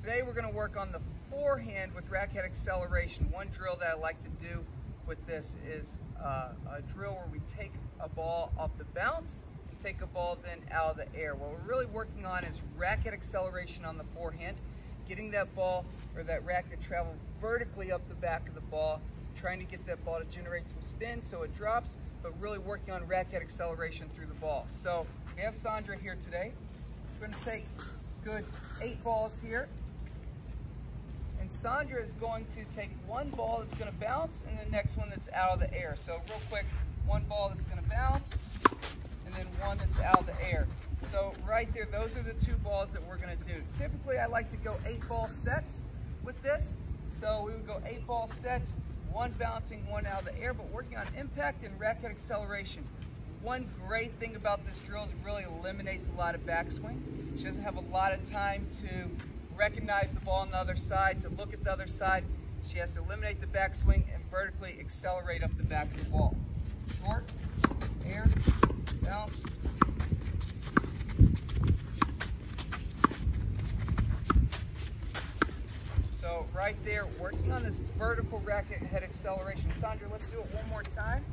Today we're gonna work on the forehand with racket acceleration. One drill that I like to do with this is uh, a drill where we take a ball off the bounce and take a ball then out of the air. What we're really working on is racket acceleration on the forehand, getting that ball or that racket travel vertically up the back of the ball, trying to get that ball to generate some spin so it drops, but really working on racket acceleration through the ball. So we have Sandra here today. We're gonna take good eight balls here. And Sandra is going to take one ball that's gonna bounce and the next one that's out of the air. So real quick, one ball that's gonna bounce and then one that's out of the air. So right there, those are the two balls that we're gonna do. Typically, I like to go eight ball sets with this. So we would go eight ball sets, one bouncing, one out of the air, but working on impact and racket acceleration. One great thing about this drill is it really eliminates a lot of backswing. She doesn't have a lot of time to recognize the ball on the other side, to look at the other side. She has to eliminate the backswing and vertically accelerate up the back of the ball. Short, air, bounce, So right there, working on this vertical racket head acceleration. Sandra, let's do it one more time.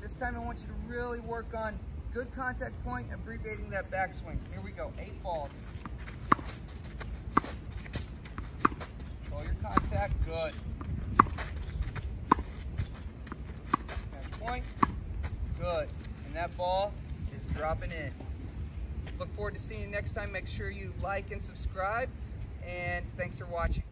This time I want you to really work on good contact point, abbreviating that backswing. Here we go, eight balls. Contact, good. That point, good. And that ball is dropping in. Look forward to seeing you next time. Make sure you like and subscribe. And thanks for watching.